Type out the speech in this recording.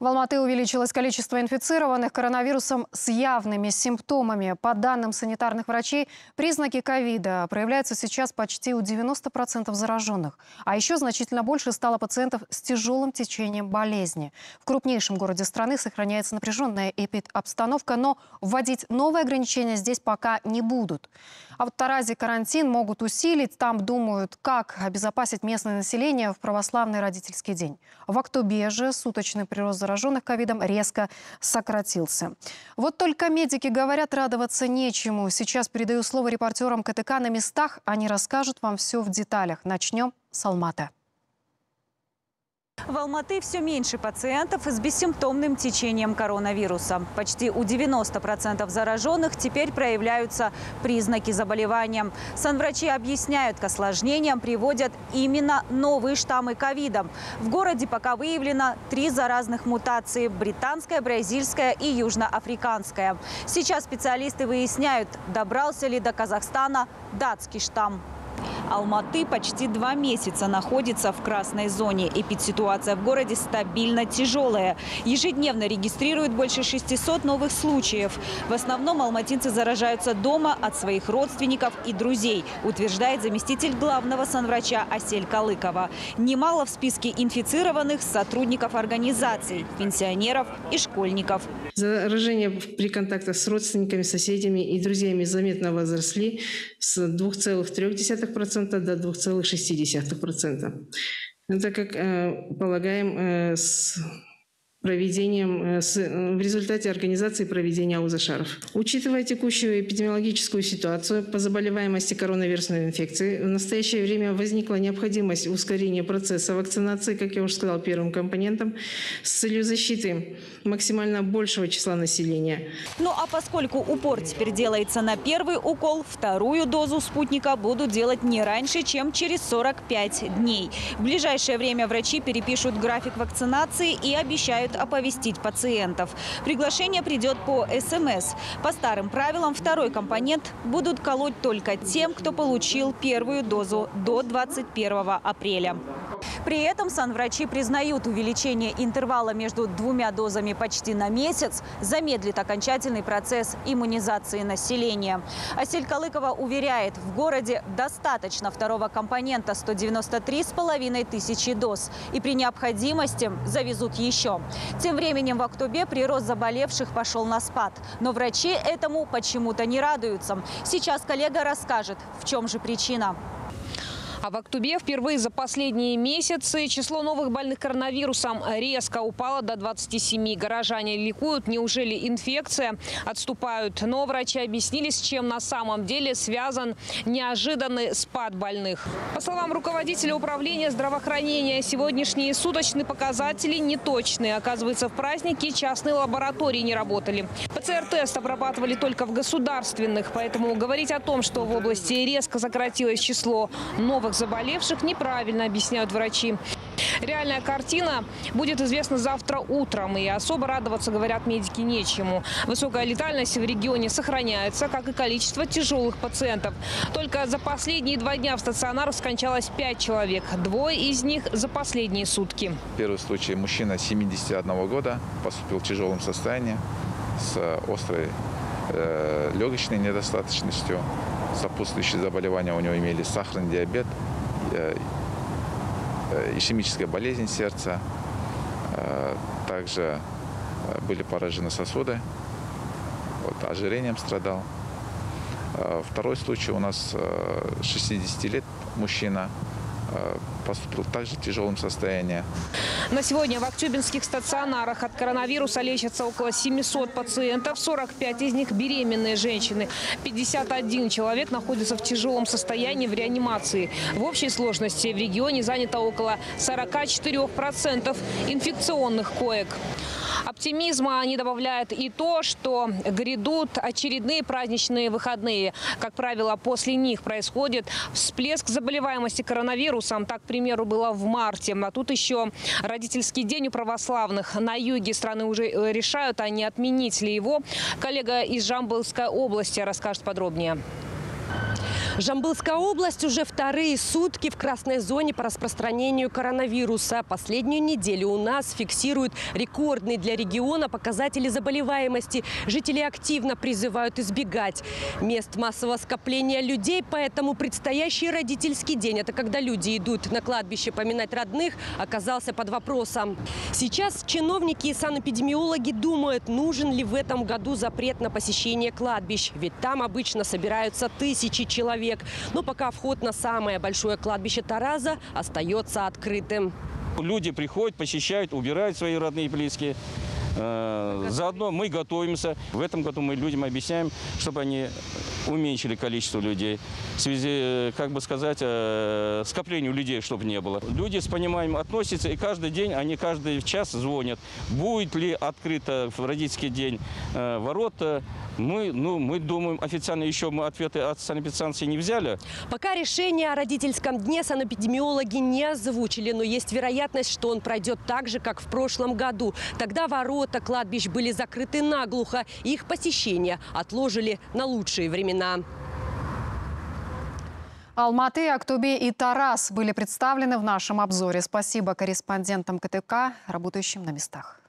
В Алматы увеличилось количество инфицированных коронавирусом с явными симптомами. По данным санитарных врачей, признаки ковида проявляются сейчас почти у 90% зараженных. А еще значительно больше стало пациентов с тяжелым течением болезни. В крупнейшем городе страны сохраняется напряженная эпидобстановка, но вводить новые ограничения здесь пока не будут. А вот в Таразе карантин могут усилить. Там думают, как обезопасить местное население в православный родительский день. В Актобе же суточный прирост зараженных ковидом резко сократился. Вот только медики говорят, радоваться нечему. Сейчас передаю слово репортерам КТК на местах. Они расскажут вам все в деталях. Начнем с Алматы. В Алматы все меньше пациентов с бессимптомным течением коронавируса. Почти у 90% зараженных теперь проявляются признаки заболевания. Санврачи объясняют, к осложнениям приводят именно новые штаммы ковида. В городе пока выявлено три заразных мутации – британская, бразильская и южноафриканская. Сейчас специалисты выясняют, добрался ли до Казахстана датский штамм. Алматы почти два месяца находится в красной зоне. Эпидситуация в городе стабильно тяжелая. Ежедневно регистрируют больше 600 новых случаев. В основном алматинцы заражаются дома от своих родственников и друзей, утверждает заместитель главного санврача Асель Калыкова. Немало в списке инфицированных сотрудников организаций, пенсионеров и школьников. Заражения при контактах с родственниками, соседями и друзьями заметно возросли с 2,3% до 2,6%. Это, как э, полагаем, э, с проведением, э, э, в результате организации проведения аузашаров. Учитывая текущую эпидемиологическую ситуацию по заболеваемости коронавирусной инфекцией, в настоящее время возникла необходимость ускорения процесса вакцинации, как я уже сказала, первым компонентом, с целью защиты максимально большего числа населения. Ну а поскольку упор теперь делается на первый укол, вторую дозу спутника будут делать не раньше, чем через 45 дней. В ближайшее время врачи перепишут график вакцинации и обещают обещают оповестить пациентов. Приглашение придет по СМС. По старым правилам второй компонент будут колоть только тем, кто получил первую дозу до 21 апреля. При этом санврачи признают увеличение интервала между двумя дозами почти на месяц замедлит окончательный процесс иммунизации населения. Асель Калыкова уверяет, в городе достаточно второго компонента 193,5 тысячи доз. И при необходимости завезут еще. Тем временем в октябре прирост заболевших пошел на спад. Но врачи этому почему-то не радуются. Сейчас коллега расскажет, в чем же причина. А в октябре впервые за последние месяцы число новых больных коронавирусом резко упало до 27. Горожане ликуют. Неужели инфекция? Отступают. Но врачи объяснили, с чем на самом деле связан неожиданный спад больных. По словам руководителя управления здравоохранения, сегодняшние суточные показатели неточные. Оказывается, в праздники частные лаборатории не работали. ПЦР-тест обрабатывали только в государственных. Поэтому говорить о том, что в области резко сократилось число новых новых заболевших неправильно, объясняют врачи. Реальная картина будет известна завтра утром. И особо радоваться, говорят медики, нечему. Высокая летальность в регионе сохраняется, как и количество тяжелых пациентов. Только за последние два дня в стационарах скончалось пять человек. Двое из них за последние сутки. Первый случай мужчина 71 года поступил в тяжелом состоянии с острой э, легочной недостаточностью сопутствующие заболевания у него имели сахарный диабет, э, э, ишемическая болезнь сердца, э, также были поражены сосуды, вот, ожирением страдал. Второй случай у нас 60 лет мужчина, поступил также в тяжелом состоянии. На сегодня в актюбинских стационарах от коронавируса лечатся около 700 пациентов. 45 из них беременные женщины. 51 человек находится в тяжелом состоянии в реанимации. В общей сложности в регионе занято около 44% инфекционных коек. Оптимизма не добавляет и то, что грядут очередные праздничные выходные. Как правило, после них происходит всплеск заболеваемости коронавирусом. Так, к примеру, было в марте. А тут еще родительский день у православных. На юге страны уже э, решают, а не отменить ли его. Коллега из Жамбылской области расскажет подробнее. Жамбылская область уже вторые сутки в красной зоне по распространению коронавируса. Последнюю неделю у нас фиксируют рекордные для региона показатели заболеваемости. Жители активно призывают избегать мест массового скопления людей, поэтому предстоящий родительский день, это когда люди идут на кладбище поминать родных, оказался под вопросом. Сейчас чиновники и санэпидемиологи думают, нужен ли в этом году запрет на посещение кладбищ. Ведь там обычно собираются тысячи человек. Но пока вход на самое большое кладбище Тараза остается открытым. Люди приходят, посещают, убирают свои родные и близкие. Э, Заодно мы готовимся. В этом году мы людям объясняем, чтобы они уменьшили количество людей. В связи, э, как бы сказать, э, скоплению людей, чтобы не было. Люди с пониманием относятся, и каждый день, они каждый час звонят. Будет ли открыто в родительский день ворота, мы, ну, мы думаем, официально еще мы ответы от санэпидстанции не взяли. Пока решение о родительском дне санэпидемиологи не озвучили, но есть вероятность, что он пройдет так же, как в прошлом году. Тогда ворота кладбищ были закрыты наглухо, их посещение отложили на лучшие времена. Алматы, Актубе и Тарас были представлены в нашем обзоре. Спасибо корреспондентам КТК, работающим на местах.